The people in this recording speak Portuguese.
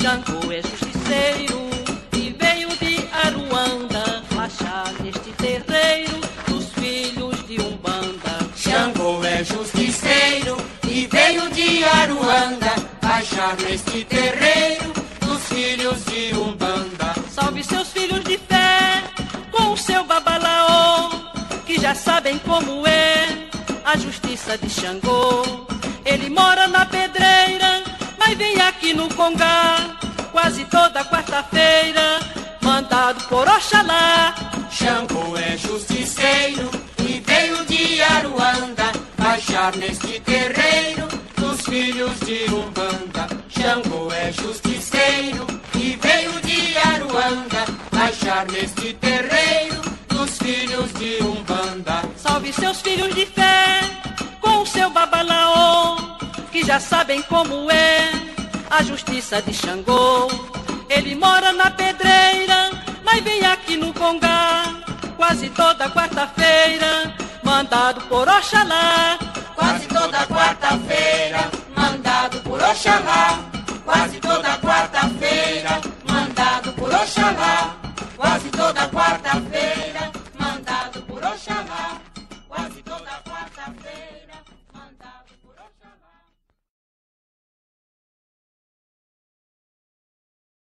Xangô é justiceiro e veio de Aruanda flachar neste terreiro dos filhos de Umbanda. Xangô é justiceiro e veio de Aruanda achar neste terreiro dos filhos de Umbanda. Salve seus filhos de fé com o seu babalaô, que já sabem como é a justiça de Xangô. Ele mora na aqui Congá, quase toda quarta-feira, mandado por Oxalá. Xangô é justiceiro e veio de Aruanda achar neste terreiro dos filhos de Umbanda. Xangô é justiceiro e veio de Aruanda achar neste terreiro dos filhos de Umbanda. Salve seus filhos de fé com o seu babalaô, que já sabem como é a justiça de Xangô. Ele mora na pedreira, mas vem aqui no Congá, quase toda quarta-feira, mandado por Oxalá. Quase toda quarta-feira, mandado por Oxalá. Quase toda quarta-feira, mandado por Oxalá. Quase toda quarta-feira.